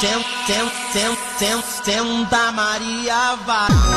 Tem, tem, tem, tem, tem da Maria vai.